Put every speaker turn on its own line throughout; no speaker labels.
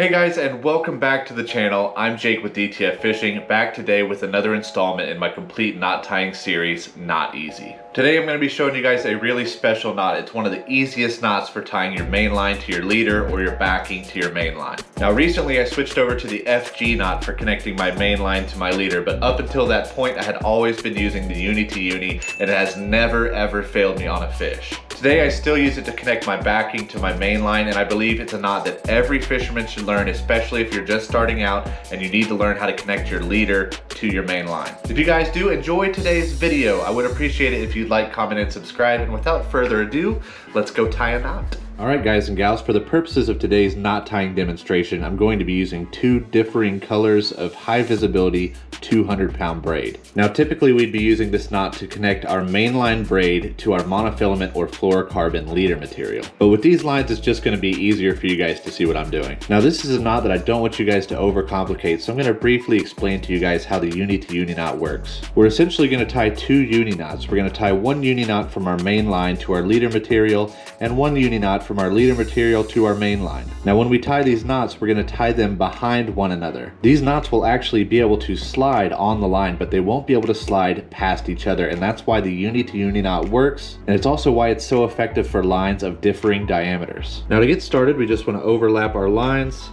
Hey guys and welcome back to the channel. I'm Jake with DTF Fishing, back today with another installment in my complete knot tying series, Knot Easy. Today I'm going to be showing you guys a really special knot. It's one of the easiest knots for tying your main line to your leader or your backing to your main line. Now recently I switched over to the FG knot for connecting my main line to my leader, but up until that point I had always been using the uni to uni and it has never ever failed me on a fish. Today I still use it to connect my backing to my main line and I believe it's a knot that every fisherman should learn, especially if you're just starting out and you need to learn how to connect your leader to your main line. If you guys do enjoy today's video, I would appreciate it if you'd like, comment, and subscribe. And without further ado, let's go tie a knot. All right, guys and gals, for the purposes of today's knot tying demonstration, I'm going to be using two differing colors of high visibility 200 pound braid. Now, typically we'd be using this knot to connect our mainline braid to our monofilament or fluorocarbon leader material. But with these lines, it's just gonna be easier for you guys to see what I'm doing. Now, this is a knot that I don't want you guys to overcomplicate, so I'm gonna briefly explain to you guys how the uni to uni knot works. We're essentially gonna tie two uni knots. We're gonna tie one uni knot from our main line to our leader material and one uni knot from our leader material to our main line. Now when we tie these knots, we're gonna tie them behind one another. These knots will actually be able to slide on the line, but they won't be able to slide past each other. And that's why the uni to uni knot works. And it's also why it's so effective for lines of differing diameters. Now to get started, we just wanna overlap our lines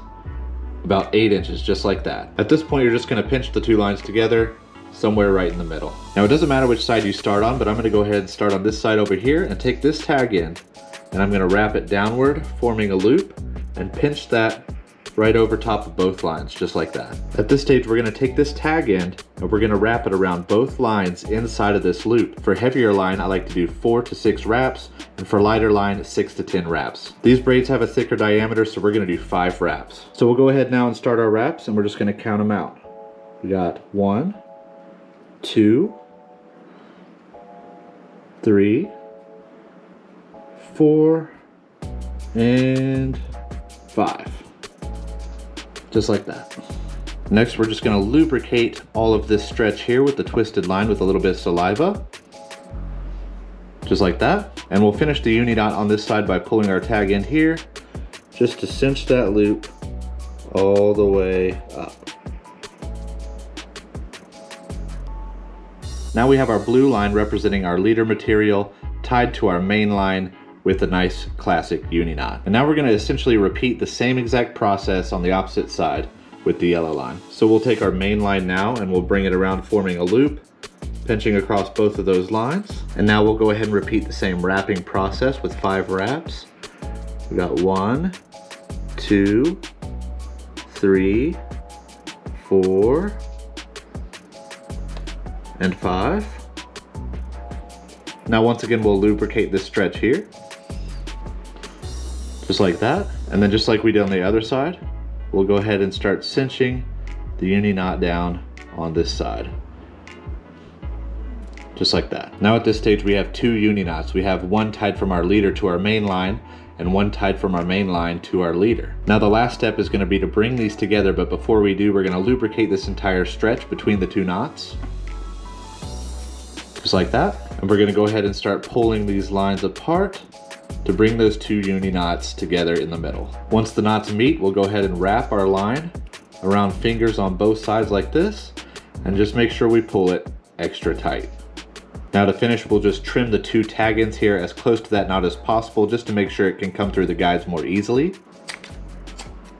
about eight inches, just like that. At this point, you're just gonna pinch the two lines together somewhere right in the middle. Now it doesn't matter which side you start on, but I'm gonna go ahead and start on this side over here and take this tag in and I'm gonna wrap it downward, forming a loop, and pinch that right over top of both lines, just like that. At this stage, we're gonna take this tag end and we're gonna wrap it around both lines inside of this loop. For heavier line, I like to do four to six wraps, and for lighter line, six to 10 wraps. These braids have a thicker diameter, so we're gonna do five wraps. So we'll go ahead now and start our wraps, and we're just gonna count them out. We got one, two, three, four, and five. Just like that. Next, we're just gonna lubricate all of this stretch here with the twisted line with a little bit of saliva. Just like that. And we'll finish the uni knot on this side by pulling our tag end here, just to cinch that loop all the way up. Now we have our blue line representing our leader material tied to our main line with a nice classic uni knot. And now we're gonna essentially repeat the same exact process on the opposite side with the yellow line. So we'll take our main line now and we'll bring it around forming a loop, pinching across both of those lines. And now we'll go ahead and repeat the same wrapping process with five wraps. We got one, two, three, four, and five. Now once again, we'll lubricate this stretch here just like that. And then just like we did on the other side, we'll go ahead and start cinching the uni knot down on this side. Just like that. Now at this stage, we have two uni knots. We have one tied from our leader to our main line and one tied from our main line to our leader. Now the last step is gonna be to bring these together, but before we do, we're gonna lubricate this entire stretch between the two knots. Just like that. And we're gonna go ahead and start pulling these lines apart to bring those two uni knots together in the middle. Once the knots meet, we'll go ahead and wrap our line around fingers on both sides like this, and just make sure we pull it extra tight. Now to finish, we'll just trim the two tag ends here as close to that knot as possible, just to make sure it can come through the guides more easily.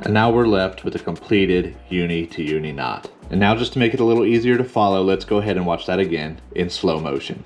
And now we're left with a completed uni to uni knot. And now just to make it a little easier to follow, let's go ahead and watch that again in slow motion.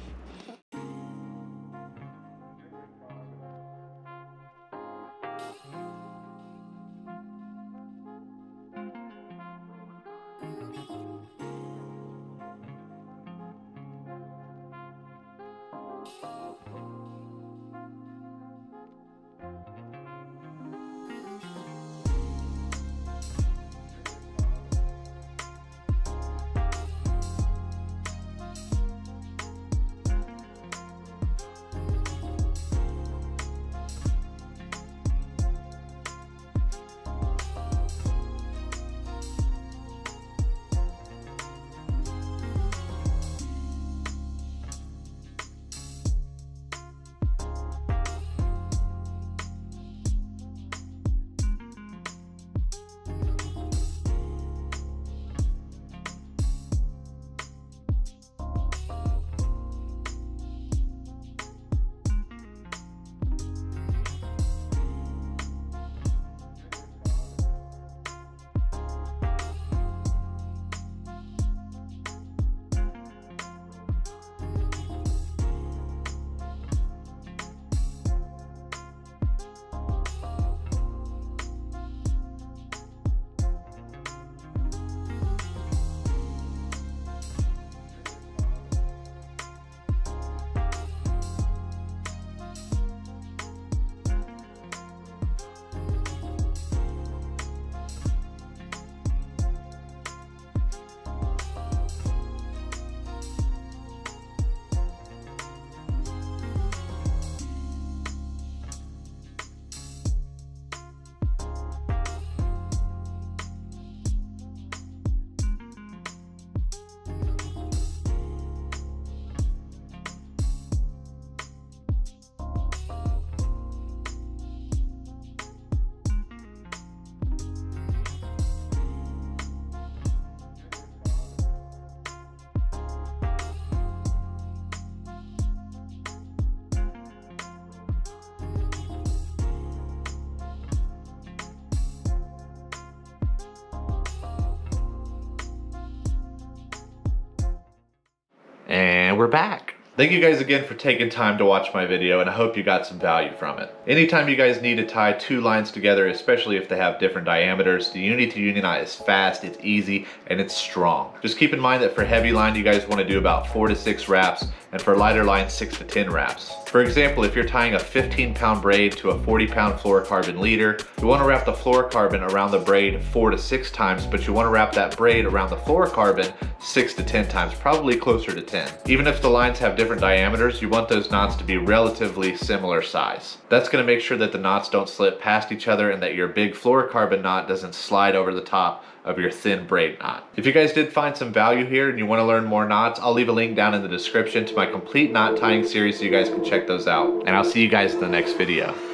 We're back. Thank you guys again for taking time to watch my video and I hope you got some value from it. Anytime you guys need to tie two lines together, especially if they have different diameters, the uni to uni knot is fast, it's easy, and it's strong. Just keep in mind that for heavy line, you guys wanna do about four to six wraps, and for lighter line, six to 10 wraps. For example, if you're tying a 15 pound braid to a 40 pound fluorocarbon leader, you wanna wrap the fluorocarbon around the braid four to six times, but you wanna wrap that braid around the fluorocarbon six to 10 times, probably closer to 10. Even if the lines have different diameters, you want those knots to be relatively similar size. That's gonna make sure that the knots don't slip past each other and that your big fluorocarbon knot doesn't slide over the top of your thin braid knot. If you guys did find some value here and you wanna learn more knots, I'll leave a link down in the description to my complete knot tying series so you guys can check those out. And I'll see you guys in the next video.